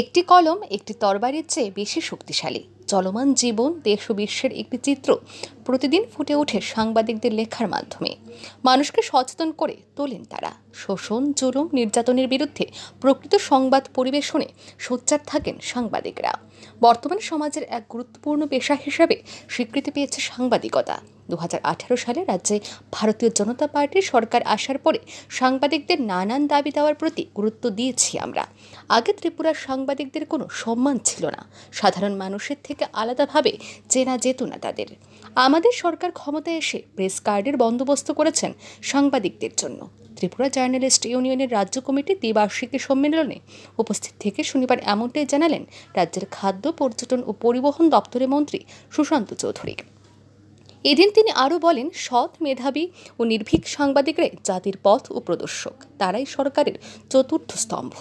একটি কলম, একটি তরবারির চেয়ে বেশি শক্তিশালী। চলমান জীবন, দেশ ও বিশ্বের একটি চিত্র প্রতিদিন ফুটে ওঠে সাংবাদিকদের লেখার মাধ্যমে। মানুষকে সচেতন করে তোলেন তারা। শোষণ, জুলুম, নির্যাতনের বিরুদ্ধে প্রকৃত সংবাদ পরিবেশনে সোচ্চার থাকেন সাংবাদিকরা। বর্তমান সমাজের এক গুরুত্বপূর্ণ পেশা হিসেবে স্বীকৃতি পেয়েছে সাংবাদিকতা। দু হাজার আঠারো সালে রাজ্যে ভারতীয় জনতা পার্টির সরকার আসার পরে সাংবাদিকদের নানান দাবি দেওয়ার প্রতি গুরুত্ব দিয়েছি আমরা। আগে ত্রিপুরার সাংবাদিকদের কোনো সম্মান ছিল না। সাধারণ মানুষের থেকে আলাদাভাবে চেনা যেত না তাদের। আমাদের সরকার ক্ষমতায় এসে প্রেস কার্ডের বন্দোবস্ত করেছেন সাংবাদিকদের জন্য। ত্রিপুরা জার্নালিস্ট ইউনিয়নের রাজ্য কমিটি দ্বিবার্ষিকী সম্মেলনে উপস্থিত থেকে শনিবার এমনটাই জানালেন রাজ্যের খাদ্য, পর্যটন ও পরিবহন দপ্তরের মন্ত্রী সুশান্ত চৌধুরী। এদিন তিনি আরও বলেন, সৎ মেধাবী ও নির্ভীক সাংবাদিকরাই জাতির পথ ও প্রদর্শক। তারাই সরকারের চতুর্থ স্তম্ভ।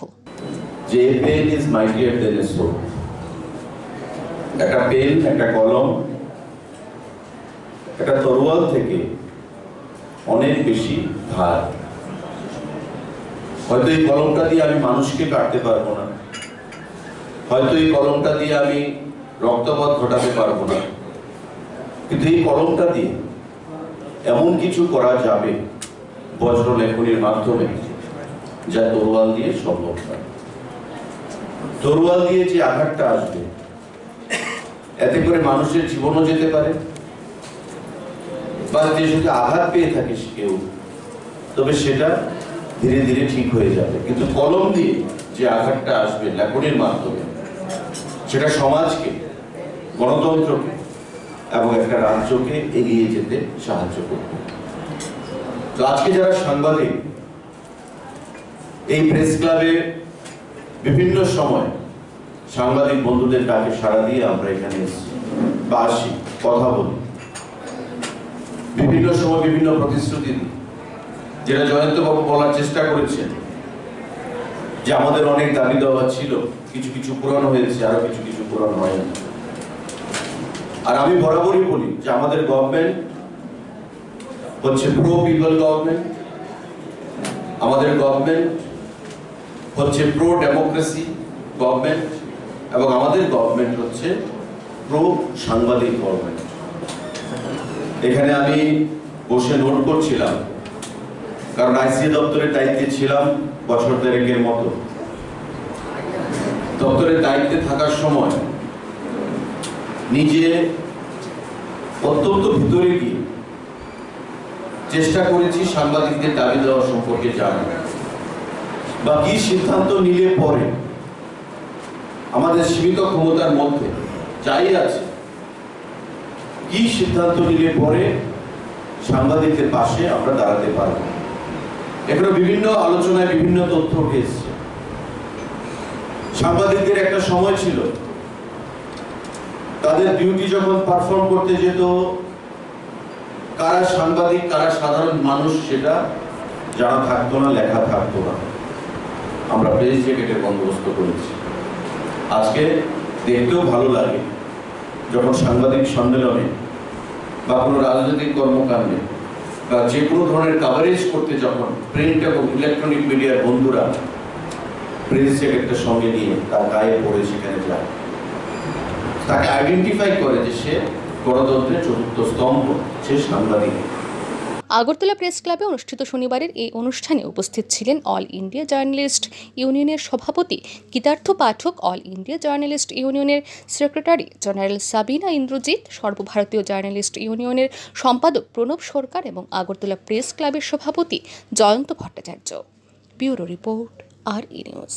একটা পেন, একটা কলম, একটা থেকে অনেক বেশি হয়তো এই কলমটা দিয়ে আমি মানুষকে কাটতে পারব না। হয়তো এই কলমটা দিয়ে আমি রক্তপাত ঘটাতে পারব না। কিন্তু এই কলমটা দিয়ে এমন কিছু করা যাবে বজ্র লেখনির মাধ্যমে যা তরোয়াল দিয়ে সম্ভব নয়। তরোয়াল দিয়ে যে আঘাতটা আসবে, এতে করে মানুষের জীবনও যেতে পারে। বা যে যদি আঘাত পেয়ে থাকে কেউ, তবে সেটা ধীরে ধীরে ঠিক হয়ে যাবে। কিন্তু কলম দিয়ে যে আঘাতটা আসবে লেখনের মাধ্যমে, সেটা সমাজকে, গণতন্ত্রকে এবং একটা রাজ্যকে এগিয়ে যেতে সাহায্য করবে। তো আজকে যারা সাংবাদিক, এই প্রেস ক্লাবে বিভিন্ন সময় সাংবাদিক বন্ধুদের ডাকে সাড়া দিয়ে আমরা এখানে বা আসি, কথা বলি। বিভিন্ন সময় বিভিন্ন প্রতিশ্রুতি যেটা জয়ন্তবাবু বলার চেষ্টা করেছেন যে আমাদের অনেক দাবি দেওয়া ছিল, কিছু কিছু পূরণ হয়েছে, আরও কিছু কিছু পূরণ হয়নি। আর আমি বরাবরই বলি যে আমাদের গভর্নমেন্ট হচ্ছে প্রো পিপল গভর্নমেন্ট আমাদের গভর্নমেন্ট হচ্ছে প্রো ডেমোক্রেসি গভর্নমেন্ট এবং আমাদের গভর্নমেন্ট হচ্ছে প্রো সাংবাদিক গভর্নমেন্ট এখানে আমি বসে নোট করছিলাম, কারণ আইসিএ দপ্তরের দায়িত্বে ছিলাম বছর দেড়েকের মতো। দপ্তরের দায়িত্বে থাকার সময় নিজে অত্যন্ত ভিতরে গিয়ে চেষ্টা করেছি সাংবাদিকদের দাবি দেওয়া সম্পর্কে জানা বা কি সিদ্ধান্ত নিলে পরে আমাদের সীমিত ক্ষমতার মধ্যে যাই আছে, কি সিদ্ধান্ত নিলে পরে সাংবাদিকদের পাশে আমরা দাঁড়াতে পারব? এখানে বিভিন্ন আলোচনায় বিভিন্ন তথ্য এসছে। সাংবাদিকদের একটা সময় ছিল তাদের ডিউটি যখন পারফর্ম করতে যেত, কারা সাংবাদিক, কারা সাধারণ মানুষ সেটা জানা থাকতো না, লেখা থাকতো না। আমরা প্রেস জ্যাকেটের বন্দোবস্ত করেছি। আজকে দেখতেও ভালো লাগে যখন সাংবাদিক সম্মেলনে বা কোনো রাজনৈতিক কর্মকাণ্ডে বা যে কোনো ধরনের কাভারেজ করতে যখন প্রিন্ট এবং ইলেকট্রনিক মিডিয়ার বন্ধুরা প্রেস জ্যাকেটটা সঙ্গে নিয়ে তার গায়ে পড়ে সেখানে যায়। তাকে আইডেন্টিফাই করে যে সে গণতন্ত্রের চতুর্থ স্তম্ভ, সে সাংবাদিক। আগরতলা প্রেস ক্লাবে অনুষ্ঠিত শনিবারের এই অনুষ্ঠানে উপস্থিত ছিলেন অল ইন্ডিয়া জার্নালিস্ট ইউনিয়নের সভাপতি, Gitartha Pathak all India journalist ইউনিয়নের সেক্রেটারি জেনারেল সাবিনা ইন্দ্রজিৎ, সর্বভারতীয় জার্নালিস্ট ইউনিয়নের সম্পাদক প্রণব সরকার এবং আগরতলা প্রেস ক্লাবের সভাপতি Jayanta Bhattacharya. Bureau report, R E news.